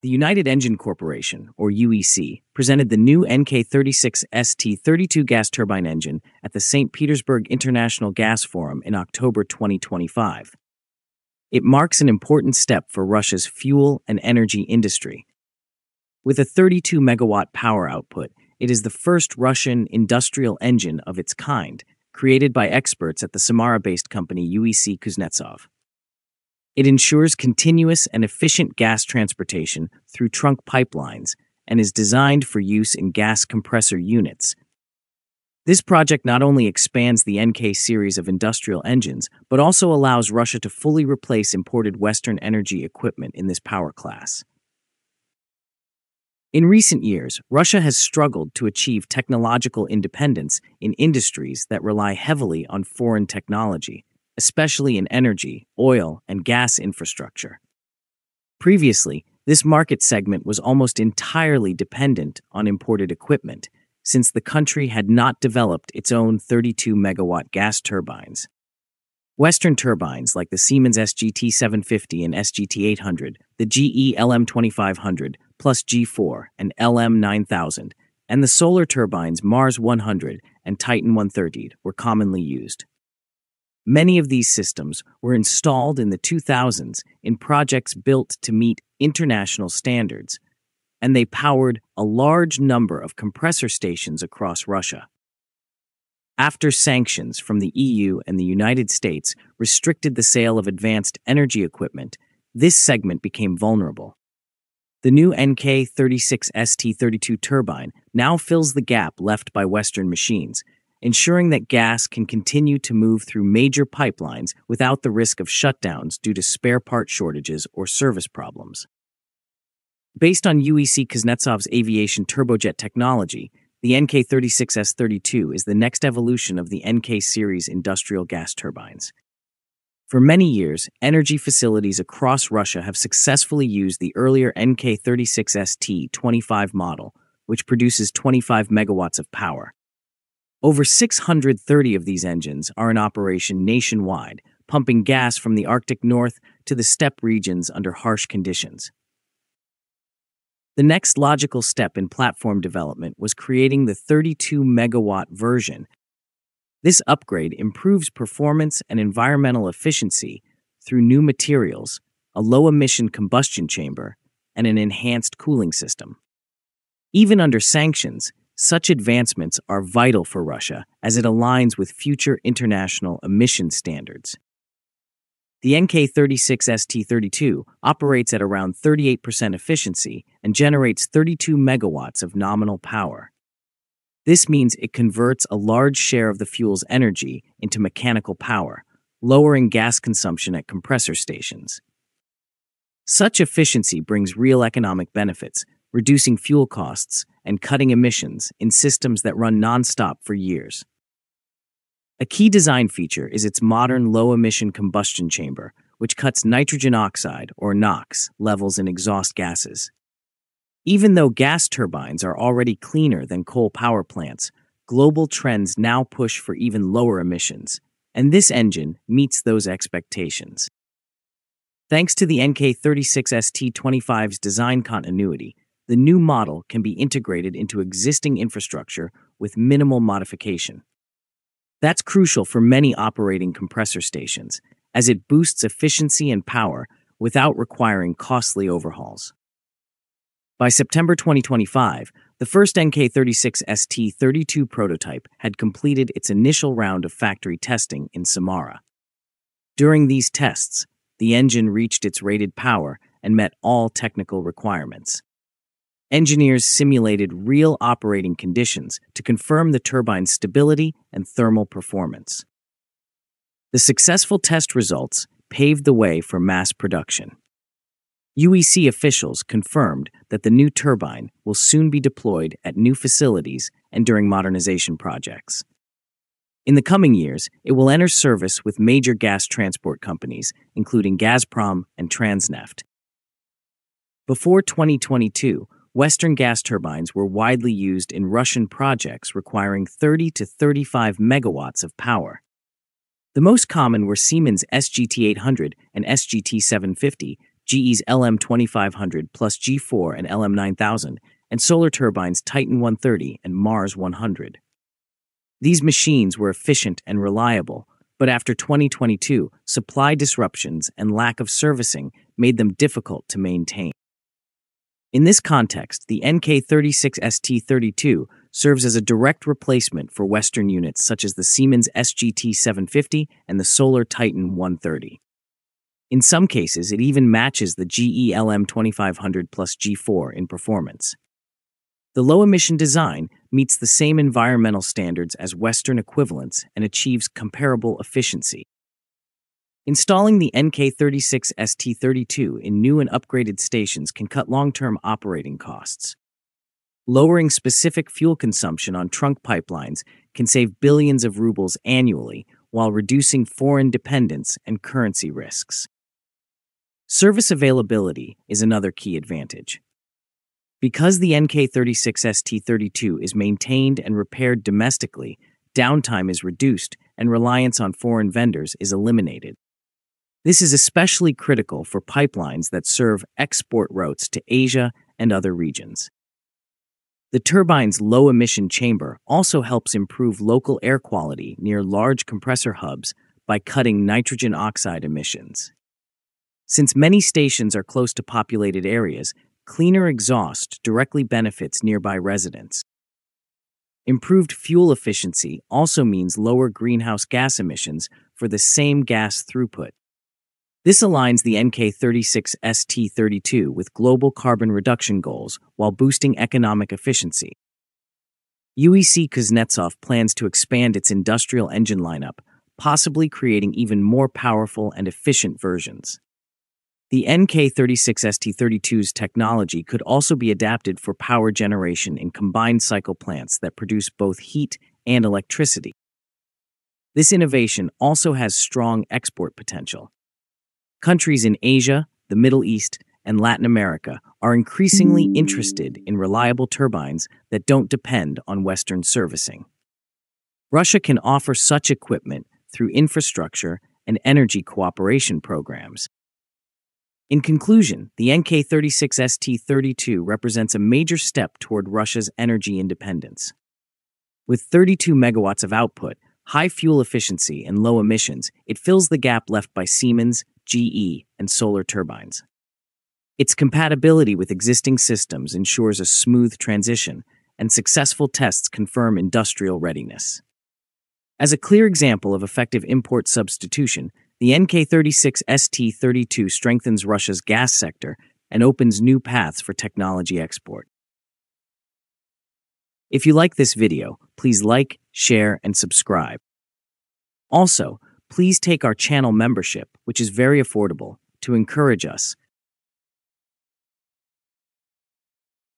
The United Engine Corporation, or UEC, presented the new NK36ST32 gas turbine engine at the St. Petersburg International Gas Forum in October 2025. It marks an important step for Russia's fuel and energy industry. With a 32 megawatt power output, it is the first Russian industrial engine of its kind, created by experts at the Samara based company UEC Kuznetsov. It ensures continuous and efficient gas transportation through trunk pipelines and is designed for use in gas compressor units. This project not only expands the NK series of industrial engines, but also allows Russia to fully replace imported Western energy equipment in this power class. In recent years, Russia has struggled to achieve technological independence in industries that rely heavily on foreign technology especially in energy, oil, and gas infrastructure. Previously, this market segment was almost entirely dependent on imported equipment, since the country had not developed its own 32 megawatt gas turbines. Western turbines like the Siemens SGT 750 and SGT 800, the GE LM 2500, plus G4 and LM 9000, and the solar turbines Mars 100 and Titan 130 were commonly used. Many of these systems were installed in the 2000s in projects built to meet international standards, and they powered a large number of compressor stations across Russia. After sanctions from the EU and the United States restricted the sale of advanced energy equipment, this segment became vulnerable. The new NK 36ST32 turbine now fills the gap left by Western machines ensuring that gas can continue to move through major pipelines without the risk of shutdowns due to spare part shortages or service problems. Based on UEC Kuznetsov's aviation turbojet technology, the NK36ST32 is the next evolution of the NK series industrial gas turbines. For many years, energy facilities across Russia have successfully used the earlier NK36ST 25 model, which produces 25 megawatts of power. Over 630 of these engines are in operation nationwide, pumping gas from the Arctic North to the steppe regions under harsh conditions. The next logical step in platform development was creating the 32 megawatt version. This upgrade improves performance and environmental efficiency through new materials, a low emission combustion chamber, and an enhanced cooling system. Even under sanctions, such advancements are vital for Russia as it aligns with future international emission standards. The NK 36ST32 operates at around 38% efficiency and generates 32 megawatts of nominal power. This means it converts a large share of the fuel's energy into mechanical power, lowering gas consumption at compressor stations. Such efficiency brings real economic benefits, reducing fuel costs and cutting emissions in systems that run nonstop for years. A key design feature is its modern low emission combustion chamber, which cuts nitrogen oxide, or NOx, levels in exhaust gases. Even though gas turbines are already cleaner than coal power plants, global trends now push for even lower emissions, and this engine meets those expectations. Thanks to the NK36ST25's design continuity, the new model can be integrated into existing infrastructure with minimal modification. That's crucial for many operating compressor stations, as it boosts efficiency and power without requiring costly overhauls. By September 2025, the first NK36ST32 prototype had completed its initial round of factory testing in Samara. During these tests, the engine reached its rated power and met all technical requirements. Engineers simulated real operating conditions to confirm the turbine's stability and thermal performance. The successful test results paved the way for mass production. UEC officials confirmed that the new turbine will soon be deployed at new facilities and during modernization projects. In the coming years, it will enter service with major gas transport companies, including Gazprom and Transneft. Before 2022, Western gas turbines were widely used in Russian projects requiring 30 to 35 megawatts of power. The most common were Siemens SGT 800 and SGT 750, GE's LM2500 plus G4 and LM9000, and Solar Turbine's Titan 130 and Mars 100. These machines were efficient and reliable, but after 2022, supply disruptions and lack of servicing made them difficult to maintain. In this context, the NK36ST32 serves as a direct replacement for Western units such as the Siemens SGT 750 and the Solar Titan 130. In some cases, it even matches the GE LM 2500 plus G4 in performance. The low emission design meets the same environmental standards as Western equivalents and achieves comparable efficiency. Installing the NK36 ST32 in new and upgraded stations can cut long term operating costs. Lowering specific fuel consumption on trunk pipelines can save billions of rubles annually while reducing foreign dependence and currency risks. Service availability is another key advantage. Because the NK36ST32 is maintained and repaired domestically, downtime is reduced and reliance on foreign vendors is eliminated. This is especially critical for pipelines that serve export routes to Asia and other regions. The turbine's low emission chamber also helps improve local air quality near large compressor hubs by cutting nitrogen oxide emissions. Since many stations are close to populated areas, cleaner exhaust directly benefits nearby residents. Improved fuel efficiency also means lower greenhouse gas emissions for the same gas throughput. This aligns the NK36ST32 with global carbon reduction goals while boosting economic efficiency. UEC Kuznetsov plans to expand its industrial engine lineup, possibly creating even more powerful and efficient versions. The NK36ST32's technology could also be adapted for power generation in combined cycle plants that produce both heat and electricity. This innovation also has strong export potential. Countries in Asia, the Middle East, and Latin America are increasingly interested in reliable turbines that don't depend on Western servicing. Russia can offer such equipment through infrastructure and energy cooperation programs. In conclusion, the NK36ST32 represents a major step toward Russia's energy independence. With 32 megawatts of output, high fuel efficiency, and low emissions, it fills the gap left by Siemens, GE, and Solar Turbines. Its compatibility with existing systems ensures a smooth transition, and successful tests confirm industrial readiness. As a clear example of effective import substitution, the NK36 ST32 strengthens Russia's gas sector and opens new paths for technology export. If you like this video, please like, share, and subscribe. Also, please take our channel membership, which is very affordable, to encourage us